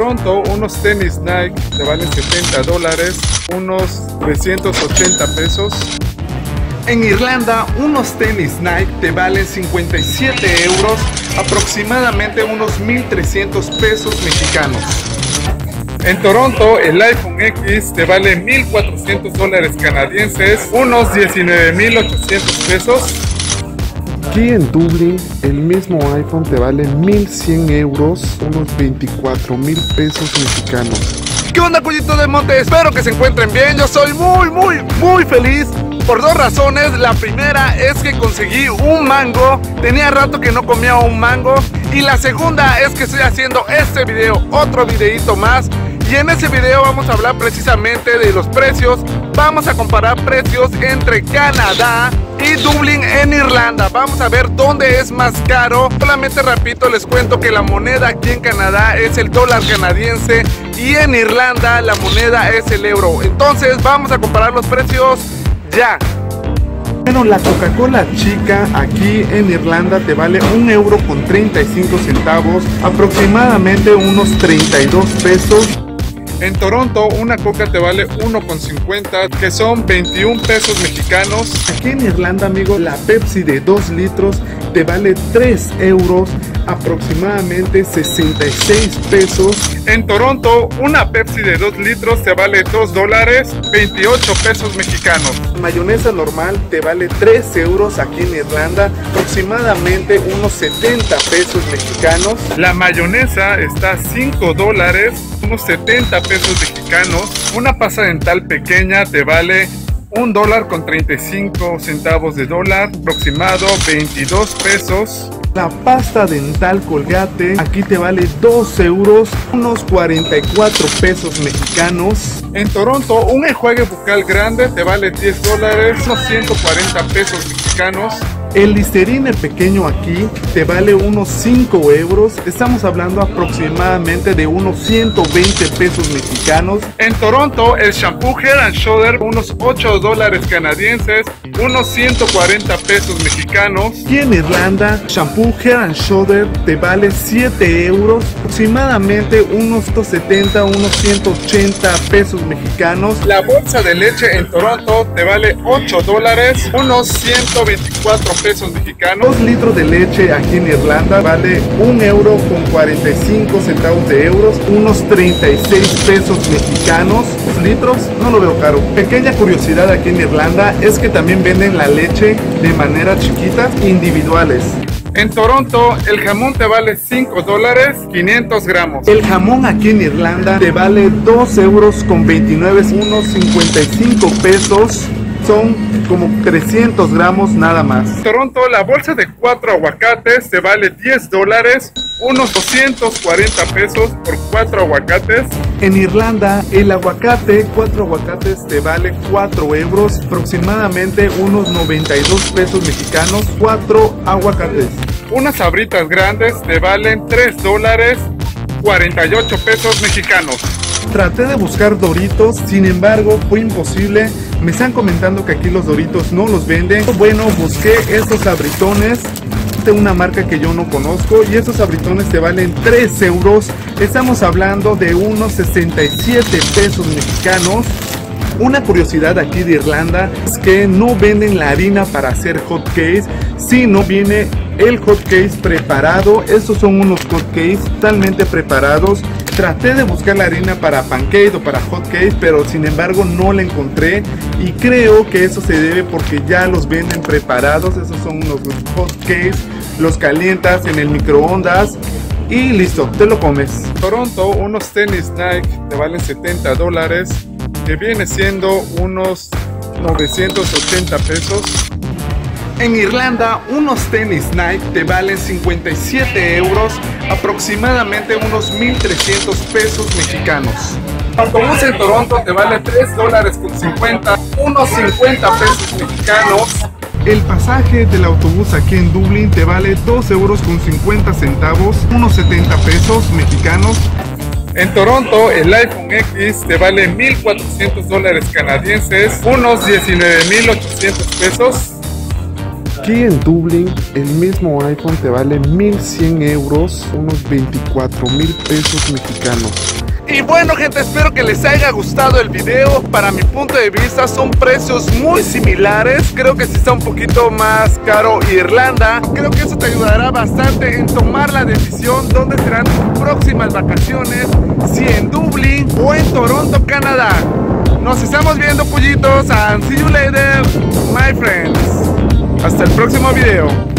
Toronto, unos tenis Nike te valen 70 dólares, unos 380 pesos. En Irlanda, unos tenis Nike te valen 57 euros, aproximadamente unos 1.300 pesos mexicanos. En Toronto, el iPhone X te vale 1.400 dólares canadienses, unos 19.800 pesos. Aquí en Dublín, el mismo iPhone te vale 1.100 euros, unos 24 mil pesos mexicanos. ¿Qué onda, Cuyito de Monte? Espero que se encuentren bien. Yo soy muy, muy, muy feliz por dos razones. La primera es que conseguí un mango. Tenía rato que no comía un mango. Y la segunda es que estoy haciendo este video, otro videito más. Y en ese video vamos a hablar precisamente de los precios. Vamos a comparar precios entre Canadá y Dublín en Irlanda. Vamos a ver dónde es más caro. Solamente repito, les cuento que la moneda aquí en Canadá es el dólar canadiense y en Irlanda la moneda es el euro. Entonces vamos a comparar los precios ya. Bueno, la Coca-Cola chica aquí en Irlanda te vale un euro con 35 centavos, aproximadamente unos 32 pesos. En Toronto, una coca te vale 1,50, que son 21 pesos mexicanos. Aquí en Irlanda, amigo, la Pepsi de 2 litros te vale 3 euros, aproximadamente 66 pesos. En Toronto, una Pepsi de 2 litros te vale 2 dólares, 28 pesos mexicanos. Mayonesa normal te vale 3 euros aquí en Irlanda, aproximadamente unos 70 pesos mexicanos. La mayonesa está a 5 dólares, unos 70 pesos mexicanos. Una pasta dental pequeña te vale un dólar con 35 centavos de dólar, aproximado 22 pesos. La pasta dental colgate aquí te vale 2 euros, unos 44 pesos mexicanos. En Toronto, un enjuague bucal grande te vale 10 dólares, unos 140 pesos mexicanos. El Listerine pequeño aquí te vale unos 5 euros. Estamos hablando aproximadamente de unos 120 pesos mexicanos. En Toronto, el shampoo Head and Shoulder, unos 8 dólares canadienses, unos 140 pesos mexicanos. Y en Irlanda, shampoo Head and Shoulder te vale 7 euros, aproximadamente unos 170, unos 180 pesos mexicanos. La bolsa de leche en Toronto te vale 8 dólares, unos 124 pesos mexicanos. 2 litros de leche aquí en Irlanda vale 1 euro con 45 centavos de euros, unos 36 pesos mexicanos. ¿2 litros? No lo veo caro. Pequeña curiosidad aquí en Irlanda es que también venden la leche de manera chiquita, individuales. En Toronto, el jamón te vale 5 dólares, 500 gramos. El jamón aquí en Irlanda te vale 2 euros con 29, unos 55 pesos son como 300 gramos nada más. En Toronto, la bolsa de 4 aguacates te vale 10 dólares, unos 240 pesos por 4 aguacates. En Irlanda, el aguacate, 4 aguacates te vale 4 euros, aproximadamente unos 92 pesos mexicanos, 4 aguacates. Unas sabritas grandes te valen 3 dólares, 48 pesos mexicanos. Traté de buscar Doritos, sin embargo fue imposible. Me están comentando que aquí los Doritos no los venden. Bueno, busqué estos abritones de una marca que yo no conozco y estos abritones te valen 3 euros. Estamos hablando de unos 67 pesos mexicanos. Una curiosidad aquí de Irlanda es que no venden la harina para hacer hot cakes, sino viene el hot case preparado. Estos son unos hot cakes totalmente preparados. Traté de buscar la harina para pancake o para hot cakes, pero sin embargo no la encontré. Y creo que eso se debe porque ya los venden preparados. Esos son unos hot cakes. Los calientas en el microondas y listo, te lo comes. Toronto, unos tenis Nike te valen 70 dólares, que viene siendo unos 980 pesos. En Irlanda, unos tenis Nike te valen 57 euros, aproximadamente unos 1.300 pesos mexicanos. Autobús en Toronto te vale 3 dólares con 50, unos 50 pesos mexicanos. El pasaje del autobús aquí en Dublín te vale 2 euros con 50 centavos, unos 70 pesos mexicanos. En Toronto, el iPhone X te vale 1.400 dólares canadienses, unos 19.800 pesos. Aquí en Dublín el mismo iPhone te vale 1100 euros, unos 24 mil pesos mexicanos. Y bueno gente, espero que les haya gustado el video. Para mi punto de vista son precios muy similares. Creo que si está un poquito más caro Irlanda. Creo que eso te ayudará bastante en tomar la decisión dónde serán tus próximas vacaciones. Si en Dublín o en Toronto, Canadá. Nos estamos viendo, pollitos. And see you later, my friends. Hasta el próximo video.